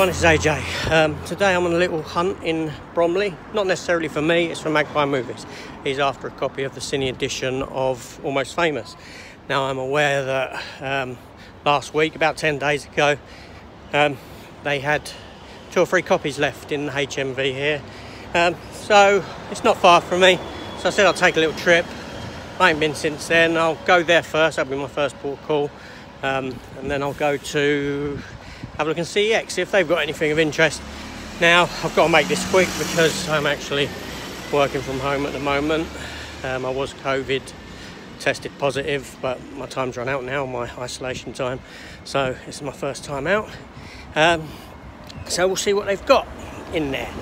Everyone, this is AJ. Um, today I'm on a little hunt in Bromley. Not necessarily for me, it's for Magpie Movies. He's after a copy of the cine edition of Almost Famous. Now I'm aware that um, last week, about 10 days ago, um, they had two or three copies left in the HMV here. Um, so it's not far from me. So I said I'll take a little trip. I ain't been since then. I'll go there first, that'll be my first port call. Um, and then I'll go to have a look and CEX, see if they've got anything of interest. Now, I've got to make this quick because I'm actually working from home at the moment. Um, I was COVID tested positive, but my time's run out now, my isolation time. So is my first time out. Um, so we'll see what they've got in there.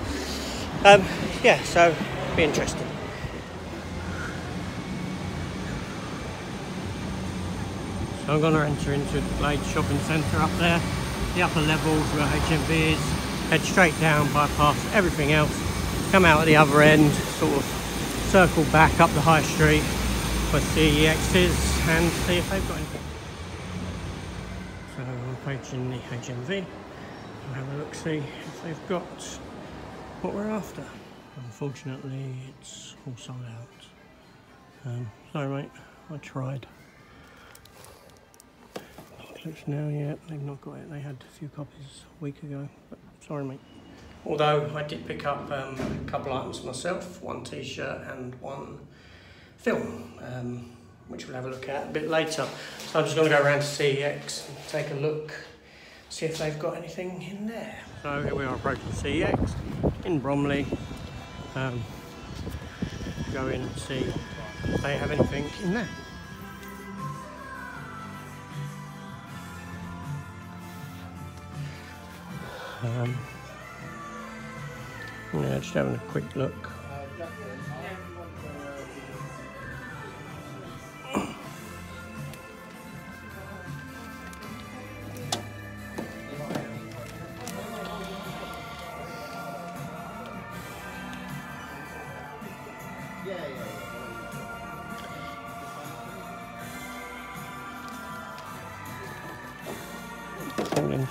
Um, yeah, so be interesting. So I'm going to enter into the Glade Shopping Centre up there the upper levels where HMV is, head straight down, bypass everything else, come out at the other end, sort of circle back up the high street for CEX is and see if they've got anything. So I'm approaching the HMV have a look see if they've got what we're after. Unfortunately it's all sold out. Um, sorry mate, I tried close now yet. They've not got it. They had a few copies a week ago. But sorry, mate. Although I did pick up um, a couple items myself, one t-shirt and one film, um, which we'll have a look at a bit later. So I'm just going to go around to CEX and take a look, see if they've got anything in there. So here we are approaching CEX in Bromley. Um, go in and see if they have anything in there. Um, yeah, just having a quick look.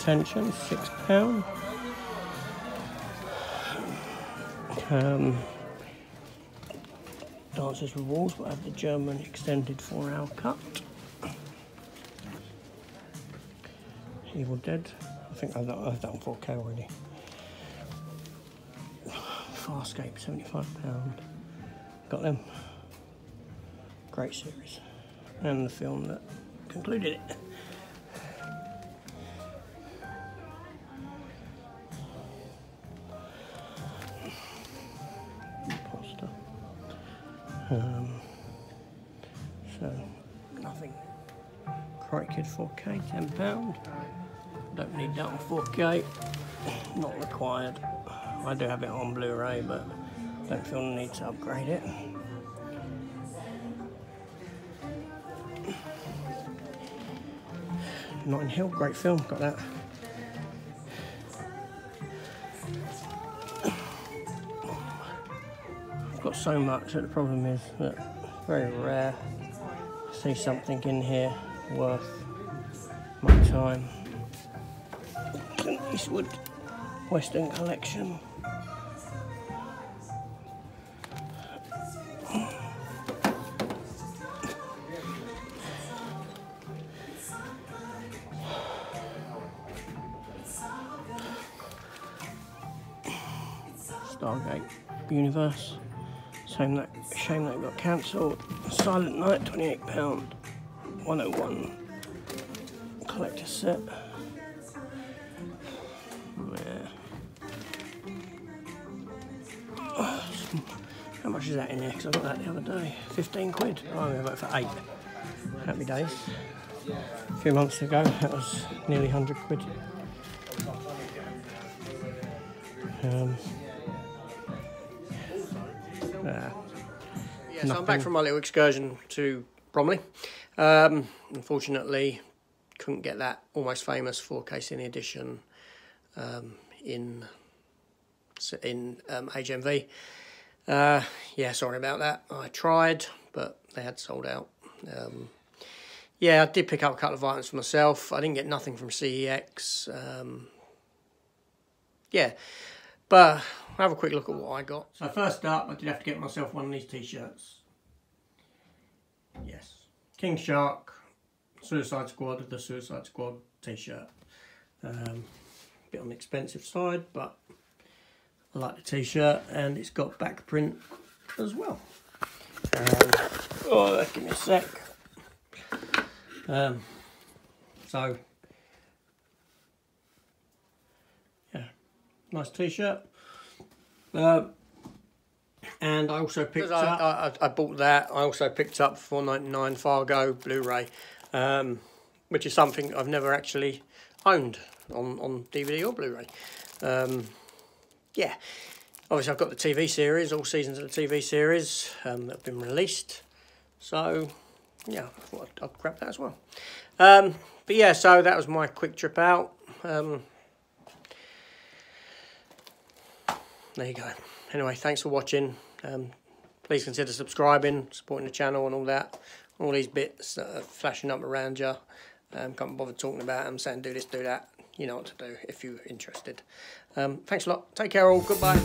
Intention, six pound. Um, Dances with Wolves, I have the German extended four hour cut. Evil Dead, I think I've done, done 4K already. Farscape, £75. Got them. Great series. And the film that concluded it. Um, so nothing. Karate Kid 4K, £10. Don't need that on 4K. Not required. I do have it on Blu-ray, but don't feel the need to upgrade it. Notting Hill, great film, got that. I've got so much that the problem is that very rare to see something in here worth my time. This Eastwood Western Collection. Stargate Universe. Shame that, shame that got cancelled. Silent Night, £28. 101. Collector set. Yeah. How much is that in there? Because I got that the other day. 15 quid. Oh, I got it for 8. Happy days. A few months ago, that was nearly 100 quid. Um, yeah, so I'm back from my little excursion to Bromley. Um, unfortunately, couldn't get that almost famous 4K Cine edition um, in in um, HMV. Uh, yeah, sorry about that. I tried, but they had sold out. Um, yeah, I did pick up a couple of items for myself. I didn't get nothing from CEX. Um, yeah, but have a quick look at what I got. So first up, I did have to get myself one of these t-shirts. Yes, King Shark, Suicide Squad, the Suicide Squad t-shirt. Um, bit on the expensive side, but I like the t-shirt and it's got back print as well. Um, oh, give me a sec. Um, so, yeah, nice t-shirt. Uh, and I also picked I, up. I, I, bought that. I also picked up 4.99 Fargo Blu-ray, um, which is something I've never actually owned on on DVD or Blu-ray. Um, yeah, obviously I've got the TV series, all seasons of the TV series um, that have been released. So yeah, I thought I'd, I'd grab that as well. Um, but yeah, so that was my quick trip out. there you go. Anyway, thanks for watching. Um, please consider subscribing, supporting the channel and all that. All these bits that are flashing up around you. Um, can't bother talking about them, saying do this, do that. You know what to do if you're interested. Um, thanks a lot. Take care all. Goodbye.